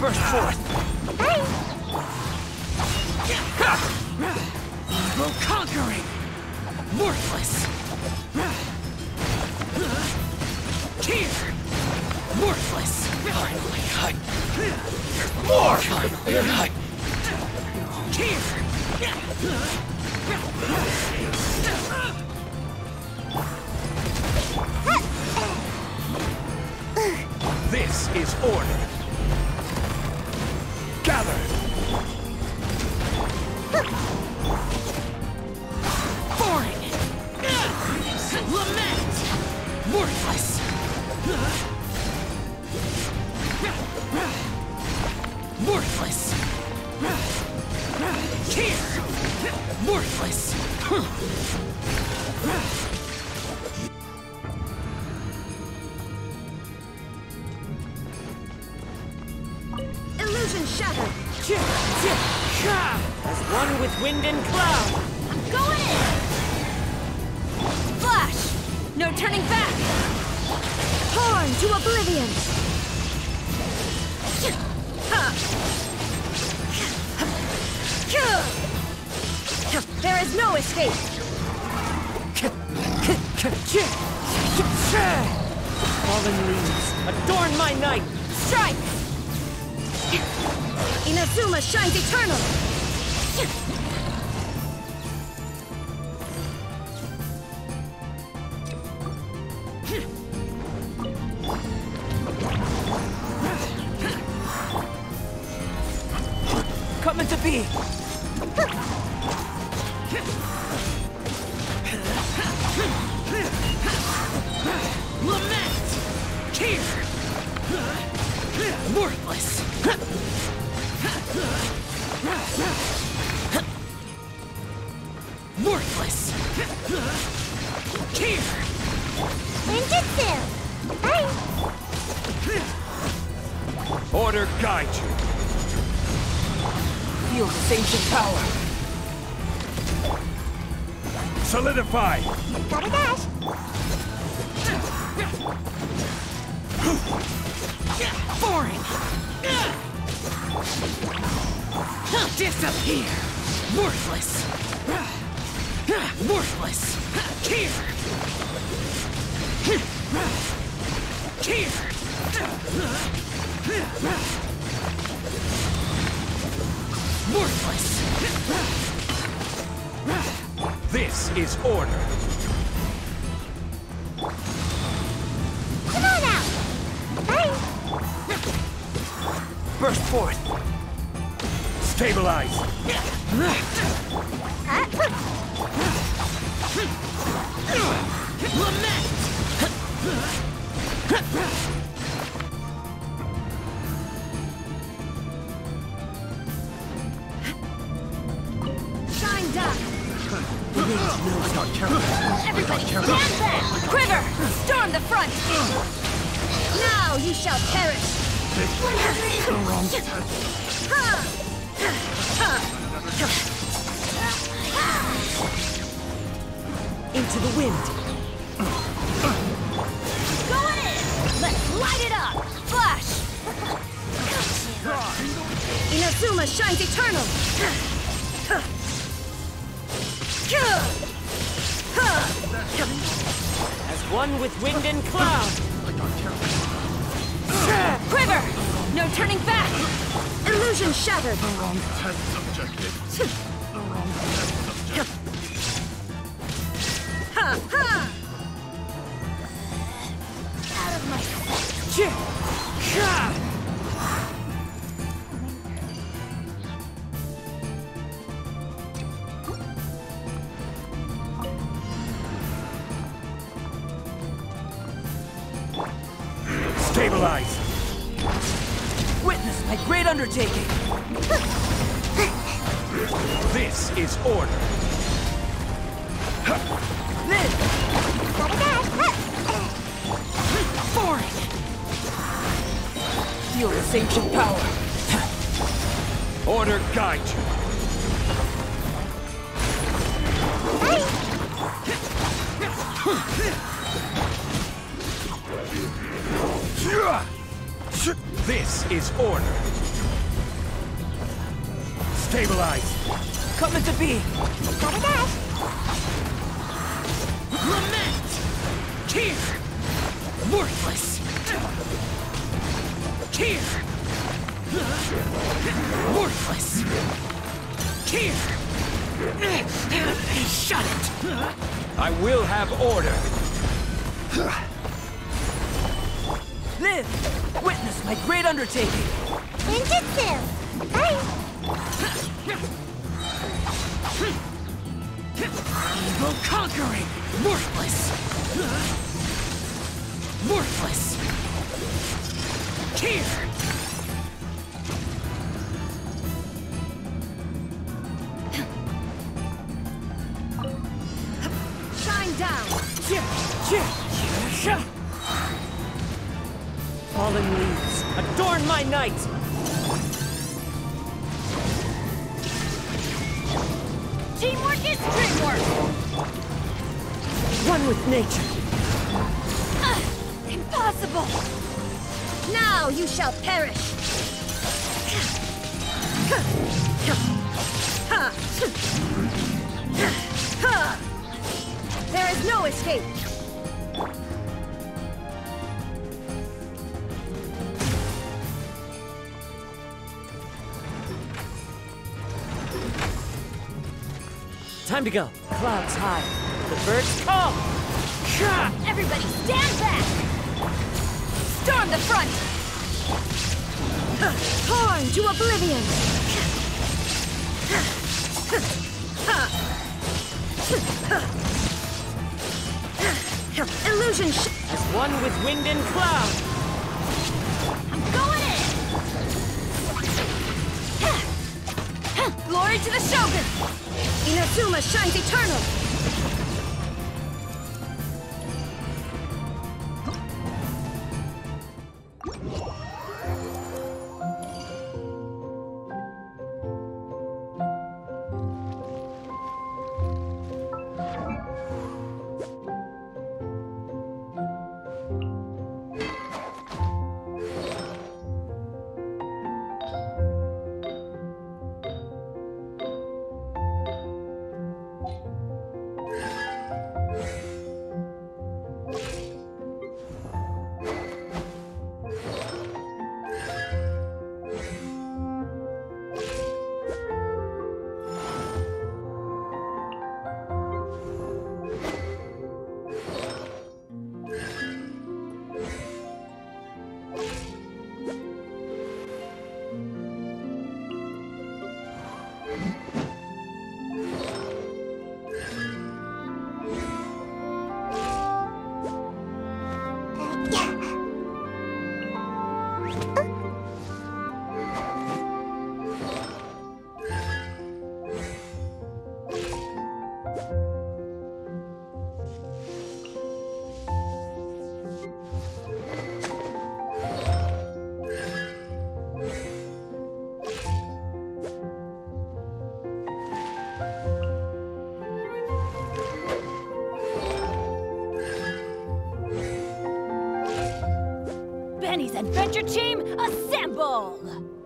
Burst forth! Evil conquering! Worthless! Here! Worthless! Finally, cut! More! Finally, cut! Here! This is order. Worthless! Illusion shattered. As one with wind and cloud! I'm Going in. Flash. No turning back. Torn to oblivion. There is no escape. Fallen leaves, adorn my night! Strike. Inazuma shines eternal. Coming to be! Here! Worthless! Worthless! Here! Ninjutsu. Bye. Order guide you. Feel this ancient power! Solidify! Gotta dash. Boring! Disappear! Worthless! Worthless! Here! Here! Worthless! This is order. Burst forth! Stabilize! Lament! Shine down. Everybody stand back. Quiver. Storm the front. Now you shall perish. Into the wind! Going in. Let's light it up. Flash. Inazuma shines eternal. As one with wind and cloud! No turning back. Illusion shattered. The Ha ha. Out of my Ka! Stabilize! Witness my great undertaking! This is order. Live! Boring! Feel this ancient power! Order guide you. This is order. Stabilize! Coming to be. Gotta dash. Lament! Here! Worthless! Here! Worthless! Here! Shut it! I will have order! Live! Witness my great undertaking! Ninjutsu. Bye. Evil conquering! Worthless! Worthless! Here! Shine down. Fallen leaves, adorn my night! One with nature. Ugh, impossible. Now you shall perish. There is no escape. Time to go. Clouds high. The birds call. Ka! Everybody stand back! Storm the front! Horn to oblivion! Illusion sh- As one with wind and cloud. Glory to the Shogun! Inazuma shines eternal! Adventure Team, assemble!